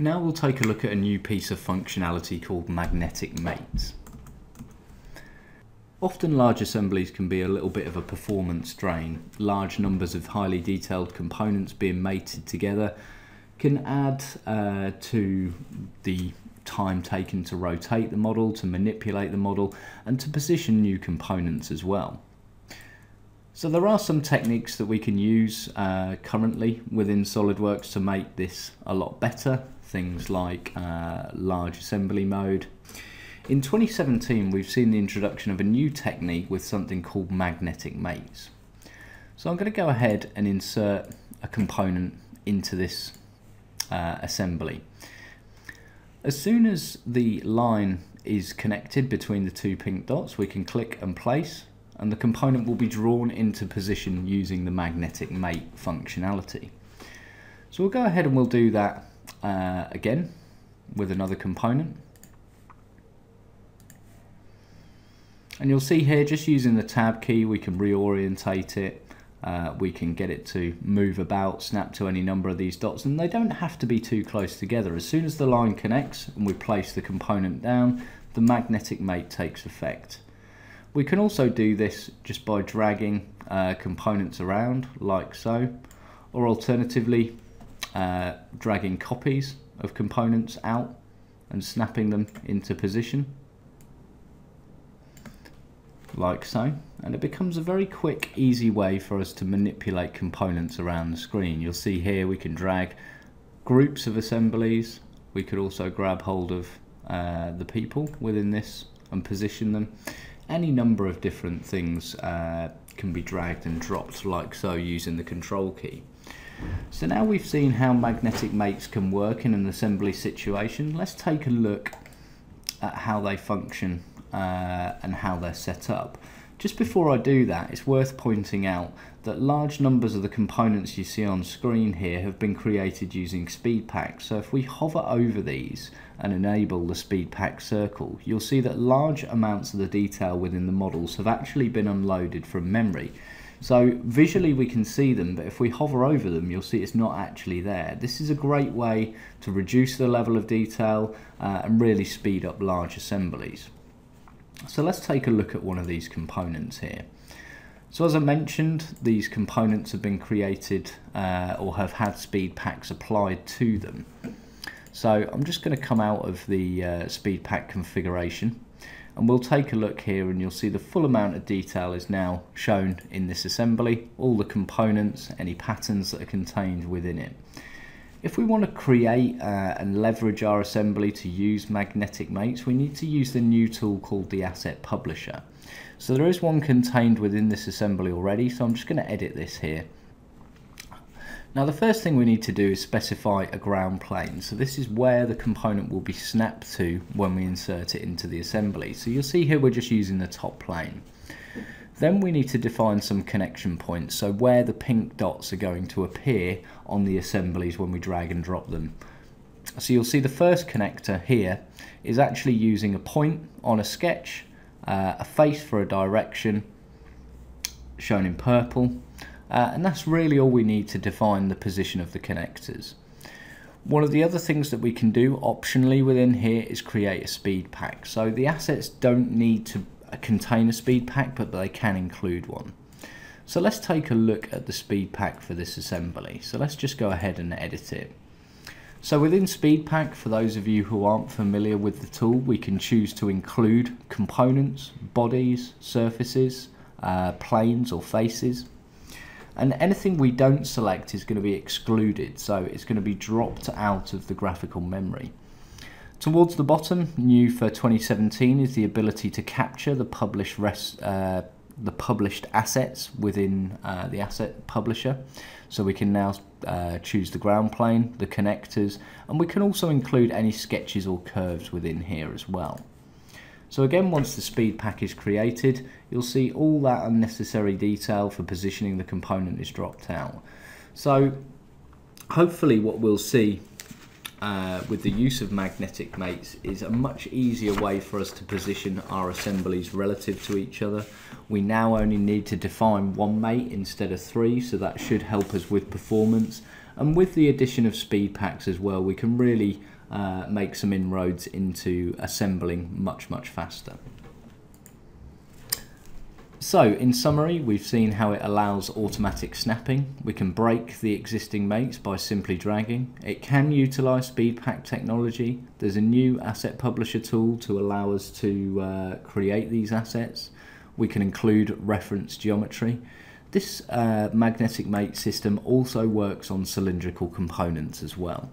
Now we'll take a look at a new piece of functionality called magnetic mates. Often large assemblies can be a little bit of a performance drain. Large numbers of highly detailed components being mated together can add uh, to the time taken to rotate the model, to manipulate the model, and to position new components as well. So there are some techniques that we can use uh, currently within SolidWorks to make this a lot better things like uh, large assembly mode. In 2017, we've seen the introduction of a new technique with something called magnetic mates. So I'm going to go ahead and insert a component into this uh, assembly. As soon as the line is connected between the two pink dots, we can click and place and the component will be drawn into position using the magnetic mate functionality. So we'll go ahead and we'll do that uh, again with another component. And you'll see here, just using the tab key, we can reorientate it. Uh, we can get it to move about, snap to any number of these dots, and they don't have to be too close together. As soon as the line connects and we place the component down, the magnetic mate takes effect. We can also do this just by dragging uh, components around, like so, or alternatively, uh, dragging copies of components out and snapping them into position like so. And it becomes a very quick easy way for us to manipulate components around the screen. You'll see here we can drag groups of assemblies. We could also grab hold of uh, the people within this and position them any number of different things uh, can be dragged and dropped like so using the control key so now we've seen how magnetic mates can work in an assembly situation, let's take a look at how they function uh, and how they're set up. Just before I do that, it's worth pointing out that large numbers of the components you see on screen here have been created using SpeedPAK. So if we hover over these and enable the SpeedPAK circle, you'll see that large amounts of the detail within the models have actually been unloaded from memory. So visually we can see them, but if we hover over them, you'll see it's not actually there. This is a great way to reduce the level of detail uh, and really speed up large assemblies. So let's take a look at one of these components here. So as I mentioned, these components have been created uh, or have had SpeedPAKs applied to them. So I'm just going to come out of the uh, SpeedPAK configuration and we'll take a look here and you'll see the full amount of detail is now shown in this assembly, all the components, any patterns that are contained within it. If we want to create uh, and leverage our assembly to use magnetic mates, we need to use the new tool called the Asset Publisher. So there is one contained within this assembly already, so I'm just going to edit this here now the first thing we need to do is specify a ground plane. So this is where the component will be snapped to when we insert it into the assembly. So you'll see here we're just using the top plane. Then we need to define some connection points, so where the pink dots are going to appear on the assemblies when we drag and drop them. So you'll see the first connector here is actually using a point on a sketch, uh, a face for a direction, shown in purple, uh, and that's really all we need to define the position of the connectors. One of the other things that we can do optionally within here is create a SpeedPAK. So the assets don't need to a SpeedPAK, but they can include one. So let's take a look at the SpeedPAK for this assembly. So let's just go ahead and edit it. So within SpeedPAK, for those of you who aren't familiar with the tool, we can choose to include components, bodies, surfaces, uh, planes or faces and anything we don't select is going to be excluded so it's going to be dropped out of the graphical memory. Towards the bottom, new for 2017 is the ability to capture the published rest, uh, the published assets within uh, the asset publisher. So we can now uh, choose the ground plane, the connectors, and we can also include any sketches or curves within here as well. So again, once the SpeedPAK is created, you'll see all that unnecessary detail for positioning the component is dropped out. So hopefully what we'll see uh, with the use of magnetic mates is a much easier way for us to position our assemblies relative to each other. We now only need to define one mate instead of three, so that should help us with performance. And with the addition of SpeedPAKs as well, we can really uh, make some inroads into assembling much, much faster. So, in summary, we've seen how it allows automatic snapping. We can break the existing mates by simply dragging. It can utilise SpeedPAK technology. There's a new asset publisher tool to allow us to uh, create these assets. We can include reference geometry. This uh, magnetic mate system also works on cylindrical components as well.